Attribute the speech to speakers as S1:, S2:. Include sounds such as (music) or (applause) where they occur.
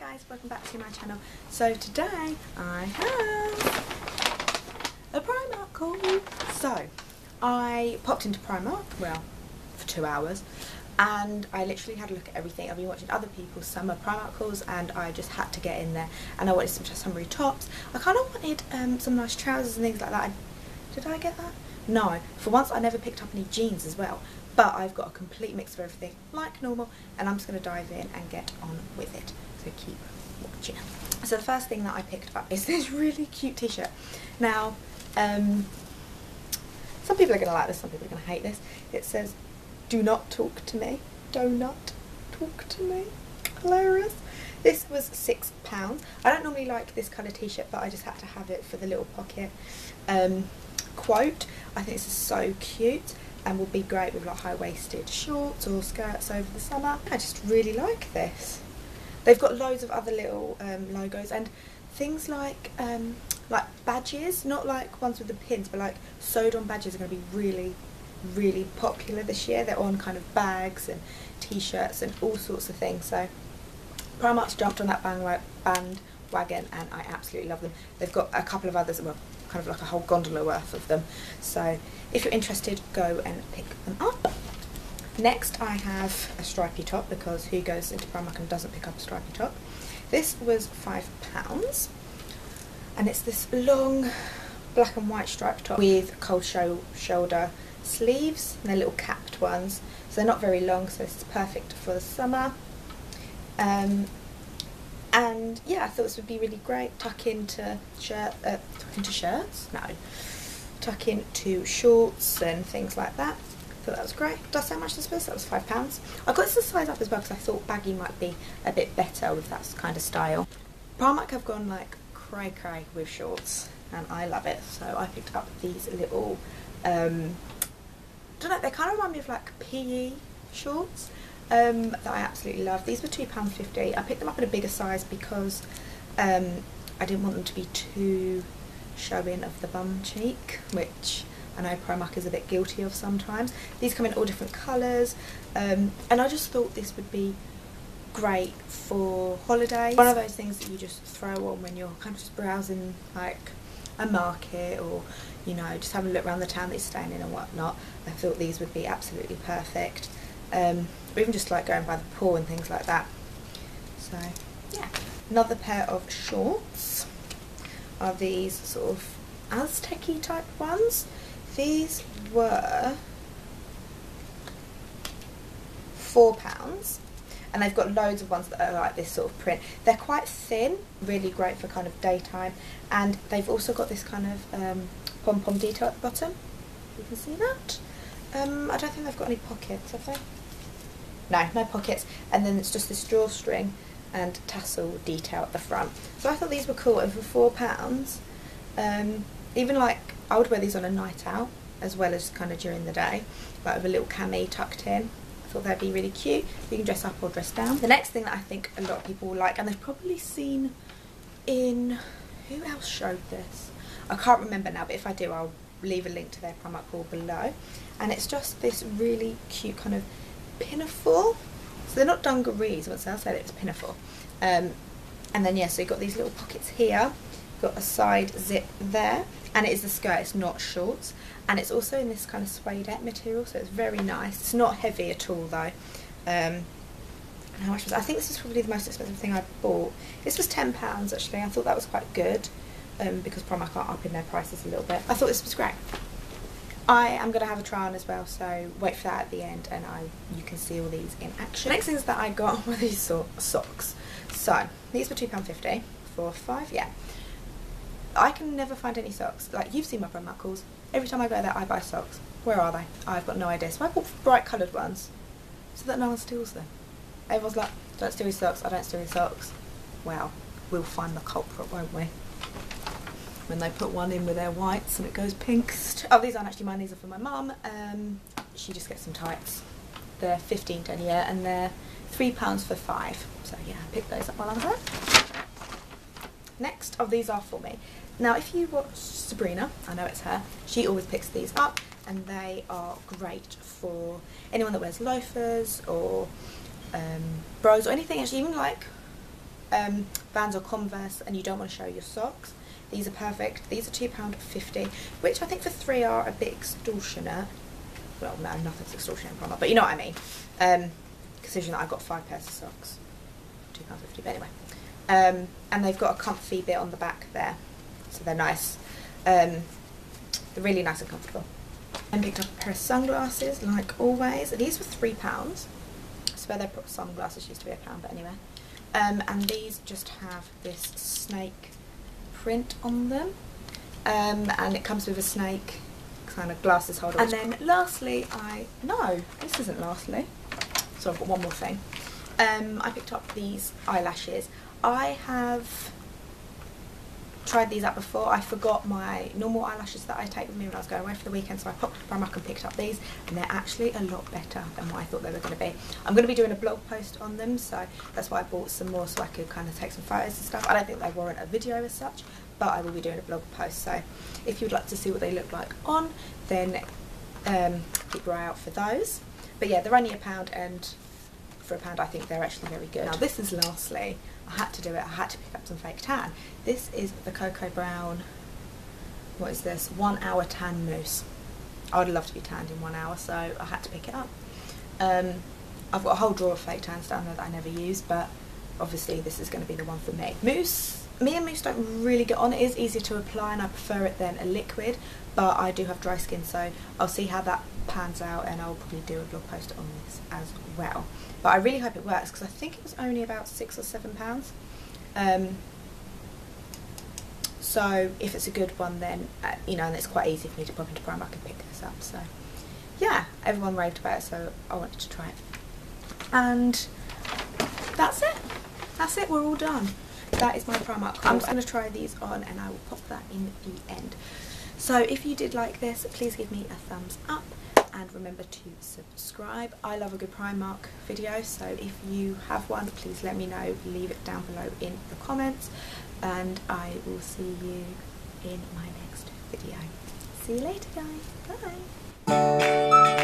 S1: guys, welcome back to my channel. So today I have a Primark haul. So I popped into Primark, well, for two hours, and I literally had a look at everything. I've been watching other people's summer Primark hauls and I just had to get in there. And I wanted some summery tops. I kind of wanted um, some nice trousers and things like that. Did I get that? No. For once I never picked up any jeans as well. But I've got a complete mix of everything, like normal, and I'm just going to dive in and get on with it. So keep watching. So the first thing that I picked up is (laughs) this really cute t-shirt. Now, um, some people are going to like this, some people are going to hate this. It says, do not talk to me. Do not talk to me. Hilarious. This was £6. I don't normally like this colour t-shirt, but I just had to have it for the little pocket um, quote. I think this is so cute and will be great with like high-waisted shorts or skirts over the summer. I just really like this. They've got loads of other little um, logos and things like um, like badges, not like ones with the pins, but like sewed on badges are going to be really, really popular this year. They're on kind of bags and t-shirts and all sorts of things. So Primark's jumped on that bandwagon and I absolutely love them. They've got a couple of others, well, kind of like a whole gondola worth of them. So if you're interested, go and pick them up. Next I have a stripy top because who goes into Primark and doesn't pick up a stripy top? This was £5 and it's this long black and white striped top with cold show shoulder sleeves and they're little capped ones. So they're not very long so this is perfect for the summer. Um, and yeah I thought this would be really great. Tuck into shirt uh, tuck into shirts no. Tuck into shorts and things like that that was great. Does how much this was that was five pounds. I got this to size up as well because I thought baggy might be a bit better with that kind of style. Primark have gone like cray cray with shorts and I love it. So I picked up these little um, I don't know they kind of remind me of like PE shorts um, that I absolutely love. These were £2.50. I picked them up in a bigger size because um, I didn't want them to be too showing of the bum cheek, which I know Primark is a bit guilty of sometimes. These come in all different colours, um, and I just thought this would be great for holidays. One of those things that you just throw on when you're kind of just browsing like a market or you know just having a look around the town that you're staying in and whatnot. I thought these would be absolutely perfect um, or even just like going by the pool and things like that. So yeah, another pair of shorts are these sort of aztec type ones. These were four pounds and they've got loads of ones that are like this sort of print. They're quite thin, really great for kind of daytime and they've also got this kind of um, pom-pom detail at the bottom. You can see that. Um, I don't think they've got any pockets, have they? no, no pockets, and then it's just this drawstring and tassel detail at the front. So I thought these were cool, and for four pounds, um, even like I would wear these on a night out as well as kind of during the day, like with a little cami tucked in. I thought that'd be really cute. You can dress up or dress down. The next thing that I think a lot of people will like, and they've probably seen in who else showed this? I can't remember now, but if I do, I'll leave a link to their Primark haul below. And it's just this really cute kind of pinafore. So they're not dungarees, once I said it was pinafore. Um, and then yeah, so you've got these little pockets here, got a side zip there, and it is the skirt, it's not shorts. And it's also in this kind of suede material, so it's very nice. It's not heavy at all though. Um, how much was? I think this is probably the most expensive thing I bought. This was £10 actually, I thought that was quite good. Um, because Primark are up in their prices a little bit. I thought this was great. I am going to have a try on as well, so wait for that at the end and I you can see all these in action. The next things that I got (laughs) were these so socks. So, these were £2.50 for five, yeah. I can never find any socks. Like, you've seen my friend hauls. Every time I go there, I buy socks. Where are they? I've got no idea. So I bought bright coloured ones so that no one steals them. Everyone's like, don't steal your socks, I don't steal your socks. Well, we'll find the culprit, won't we? when they put one in with their whites and it goes pink. Oh, these aren't actually mine, these are for my mum. Um, she just gets some tights. They're 15 denier and they're £3 for five. So yeah, I picked those up while I was there. Next, of these are for me. Now, if you watch Sabrina, I know it's her, she always picks these up and they are great for anyone that wears loafers or um, brogues or anything, actually even like um, Vans or Converse and you don't want to show your socks, these are perfect. These are £2.50, which I think for three are a bit extortionate. Well, no, nothing's extortionate Primark, but you know what I mean. Um, considering that I've got five pairs of socks. £2.50, but anyway. Um, and they've got a comfy bit on the back there, so they're nice. Um, they're really nice and comfortable. I picked up a pair of sunglasses, like always. These were £3. I swear their sunglasses used to be a pound, but anyway. Um, and these just have this snake print on them. Um, and it comes with a snake kind of glasses holder. And then lastly, I, no, this isn't lastly. So I've got one more thing. Um, I picked up these eyelashes. I have tried these out before. I forgot my normal eyelashes that I take with me when I was going away for the weekend, so I popped to Primark and picked up these, and they're actually a lot better than what I thought they were going to be. I'm going to be doing a blog post on them, so that's why I bought some more, so I could kind of take some photos and stuff. I don't think they warrant a video as such, but I will be doing a blog post, so if you'd like to see what they look like on, then um, keep your eye out for those. But yeah, they're only a pound, and for a pound I think they're actually very good. Now this is lastly I had to do it. I had to pick up some fake tan. This is the Cocoa Brown, what is this? One hour tan mousse. I would love to be tanned in one hour, so I had to pick it up. Um, I've got a whole drawer of fake tans down there that I never use, but obviously this is going to be the one for me. Mousse, me and mousse don't really get on. It is easy to apply and I prefer it than a liquid, but I do have dry skin, so I'll see how that pans out and I'll probably do a blog post on this as well. But I really hope it works because I think it was only about six or seven pounds. Um, so if it's a good one then, uh, you know, and it's quite easy for me to pop into Primark and pick this up. So yeah, everyone raved about it so I wanted to try it. And that's it. That's it, we're all done. That is my Primark. I'm just going to try these on and I will pop that in the end. So if you did like this, please give me a thumbs up and remember to subscribe. I love a good Primark video, so if you have one, please let me know. Leave it down below in the comments, and I will see you in my next video. See you later, guys. Bye.